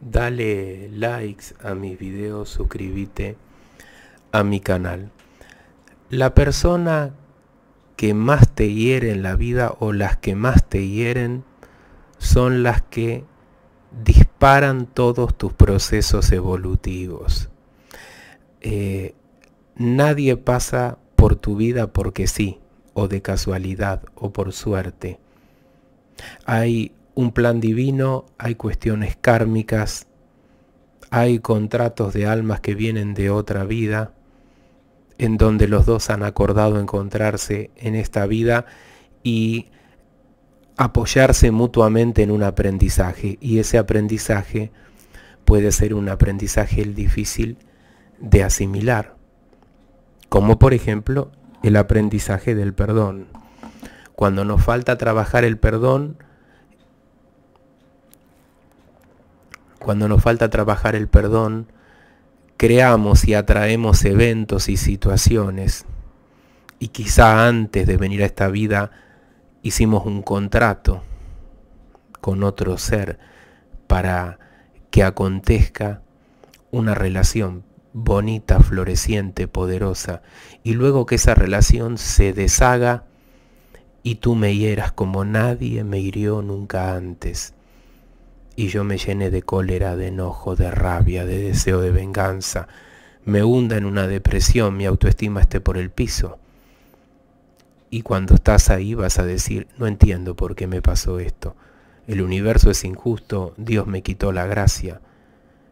dale likes a mis videos, suscríbete a mi canal. La persona que más te hiere en la vida o las que más te hieren son las que disparan todos tus procesos evolutivos. Eh, nadie pasa por tu vida porque sí, o de casualidad, o por suerte. Hay un plan divino, hay cuestiones kármicas, hay contratos de almas que vienen de otra vida, en donde los dos han acordado encontrarse en esta vida y apoyarse mutuamente en un aprendizaje. Y ese aprendizaje puede ser un aprendizaje difícil de asimilar, como por ejemplo el aprendizaje del perdón. Cuando nos falta trabajar el perdón, cuando nos falta trabajar el perdón, creamos y atraemos eventos y situaciones. Y quizá antes de venir a esta vida hicimos un contrato con otro ser para que acontezca una relación bonita, floreciente, poderosa, y luego que esa relación se deshaga y tú me hieras como nadie me hirió nunca antes y yo me llene de cólera, de enojo, de rabia, de deseo de venganza, me hunda en una depresión, mi autoestima esté por el piso. Y cuando estás ahí vas a decir, no entiendo por qué me pasó esto. El universo es injusto, Dios me quitó la gracia.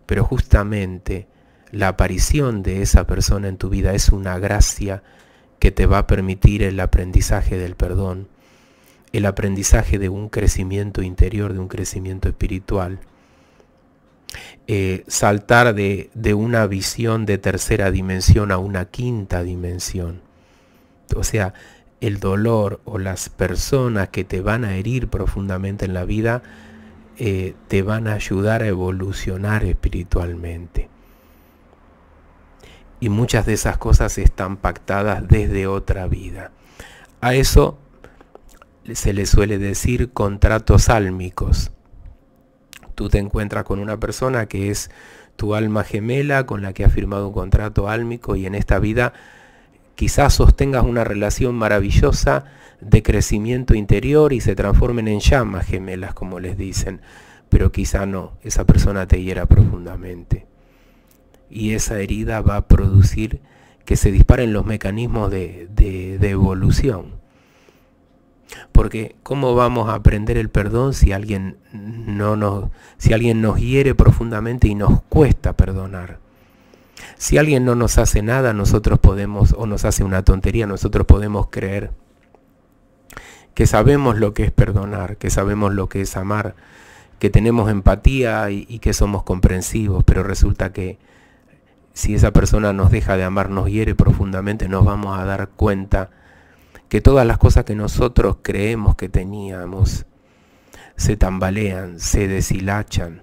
Pero justamente la aparición de esa persona en tu vida es una gracia que te va a permitir el aprendizaje del perdón, el aprendizaje de un crecimiento interior, de un crecimiento espiritual. Eh, saltar de, de una visión de tercera dimensión a una quinta dimensión. O sea, el dolor o las personas que te van a herir profundamente en la vida eh, te van a ayudar a evolucionar espiritualmente. Y muchas de esas cosas están pactadas desde otra vida. A eso se le suele decir contratos álmicos. Tú te encuentras con una persona que es tu alma gemela con la que has firmado un contrato álmico y en esta vida quizás sostengas una relación maravillosa de crecimiento interior y se transformen en llamas gemelas, como les dicen, pero quizá no, esa persona te hiera profundamente. Y esa herida va a producir que se disparen los mecanismos de, de evolución. Porque ¿cómo vamos a aprender el perdón si alguien, no nos, si alguien nos hiere profundamente y nos cuesta perdonar? Si alguien no nos hace nada, nosotros podemos, o nos hace una tontería, nosotros podemos creer que sabemos lo que es perdonar, que sabemos lo que es amar, que tenemos empatía y, y que somos comprensivos, pero resulta que si esa persona nos deja de amar, nos hiere profundamente, nos vamos a dar cuenta que todas las cosas que nosotros creemos que teníamos se tambalean, se deshilachan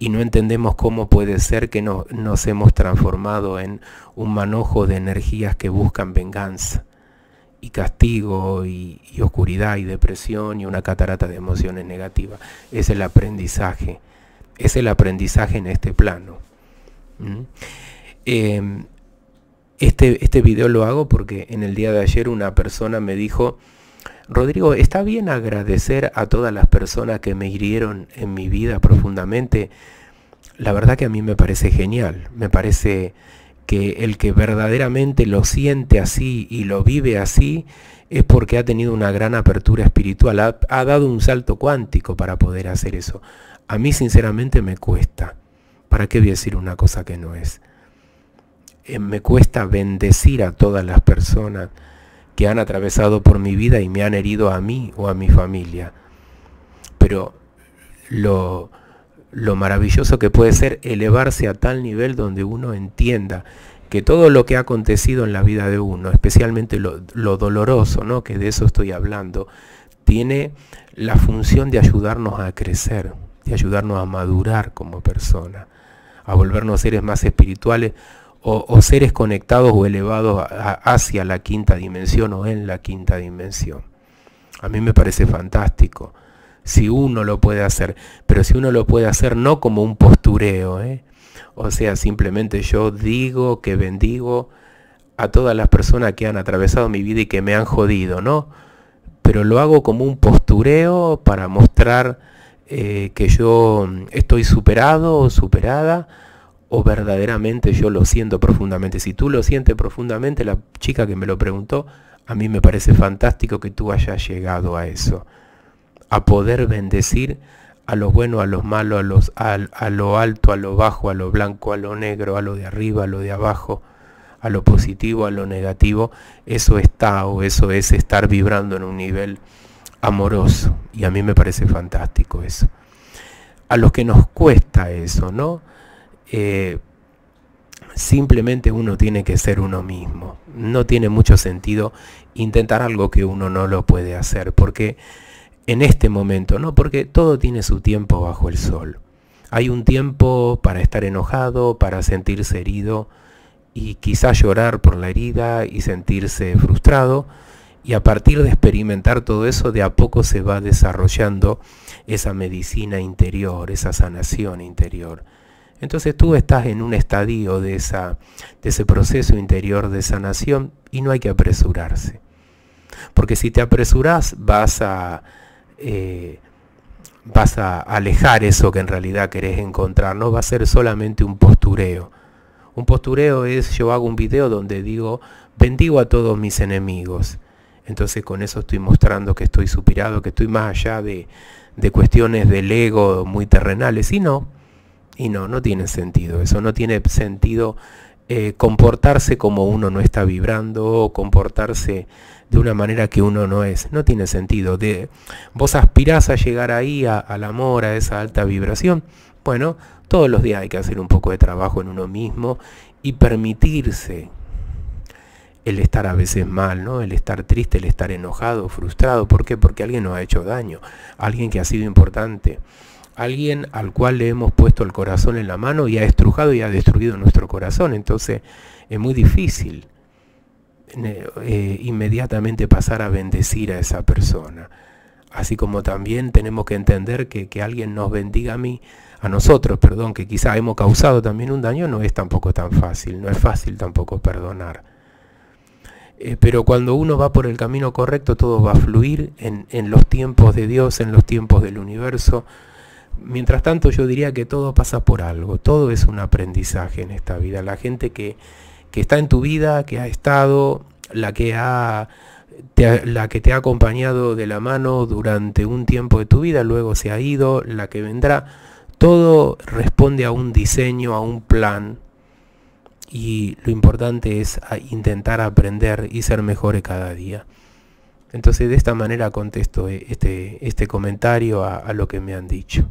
y no entendemos cómo puede ser que no, nos hemos transformado en un manojo de energías que buscan venganza y castigo y, oscuridad y depresión y una catarata de emociones negativas. Es el aprendizaje, es el aprendizaje en este plano. Este, este video lo hago porque en el día de ayer una persona me dijo, Rodrigo, ¿está bien agradecer a todas las personas que me hirieron en mi vida profundamente? La verdad que a mí me parece genial, me parece que el que verdaderamente lo siente así y lo vive así es porque ha tenido una gran apertura espiritual, ha, ha dado un salto cuántico para poder hacer eso. A mí sinceramente me cuesta. ¿Para qué voy a decir una cosa que no es? Eh, me cuesta bendecir a todas las personas que han atravesado por mi vida y me han herido a mí o a mi familia. Pero lo, lo maravilloso que puede ser elevarse a tal nivel donde uno entienda que todo lo que ha acontecido en la vida de uno, especialmente lo, lo, doloroso, ¿no? que de eso estoy hablando, tiene la función de ayudarnos a crecer, de ayudarnos a madurar como persona, a volvernos seres más espirituales o, seres conectados o elevados hacia la quinta dimensión o en la quinta dimensión. A mí me parece fantástico si uno lo puede hacer, pero si uno lo puede hacer no como un postureo, ¿eh? o sea, simplemente yo digo que bendigo a todas las personas que han atravesado mi vida y que me han jodido, ¿no? Pero lo hago como un postureo para mostrar eh, que yo estoy superado o superada o verdaderamente yo lo siento profundamente. Si tú lo sientes profundamente, la chica que me lo preguntó, a mí me parece fantástico que tú hayas llegado a eso, a poder bendecir a lo bueno, a lo malo, a, los, a, a lo alto, a lo bajo, a lo blanco, a lo negro, a lo de arriba, a lo de abajo, a lo positivo, a lo negativo, eso está o eso es estar vibrando en un nivel amoroso. Y a mí me parece fantástico eso. A los que nos cuesta eso, ¿no? Eh, simplemente uno tiene que ser uno mismo. No tiene mucho sentido intentar algo que uno no lo puede hacer, porque en este momento, ¿no? Porque todo tiene su tiempo bajo el sol. Hay un tiempo para estar enojado, para sentirse herido y quizás llorar por la herida y sentirse frustrado. Y a partir de experimentar todo eso, de a poco se va desarrollando esa medicina interior, esa sanación interior. Entonces tú estás en un estadio de, ese proceso interior de sanación y no hay que apresurarse. Porque si te apresuras vas a, eh, vas a alejar eso que en realidad querés encontrar, no va a ser solamente un postureo. Un postureo es yo hago un video donde digo bendigo a todos mis enemigos. Entonces con eso estoy mostrando que estoy supirado, que estoy más allá de, de cuestiones del ego muy terrenales. Y no, y no, no tiene sentido. Eso no tiene sentido eh, comportarse como uno no está vibrando o comportarse de una manera que uno no es. No tiene sentido. De, vos aspirás a llegar ahí, al amor, a esa alta vibración. Bueno, todos los días hay que hacer un poco de trabajo en uno mismo y permitirse el estar a veces mal, ¿no? El estar triste, el estar enojado, frustrado. ¿Por qué? Porque alguien nos ha hecho daño, alguien que ha sido importante alguien al cual le hemos puesto el corazón en la mano y ha estrujado y ha destruido nuestro corazón. Entonces es muy difícil eh, inmediatamente pasar a bendecir a esa persona. Así como también tenemos que entender que, que alguien nos bendiga a mí, a nosotros, perdón, que quizá hemos causado también un daño, no es tampoco tan fácil, no es fácil tampoco perdonar. Eh, pero cuando uno va por el camino correcto, todo va a fluir en, en los tiempos de Dios, en los tiempos del universo, Mientras tanto yo diría que todo pasa por algo, todo es un aprendizaje en esta vida. La gente que, está en tu vida, que ha estado, la que, ha, la que te ha acompañado de la mano durante un tiempo de tu vida, luego se ha ido, la que vendrá, todo responde a un diseño, a un plan. Y lo importante es intentar aprender y ser mejores cada día. Entonces de esta manera contesto este, este comentario a lo que me han dicho.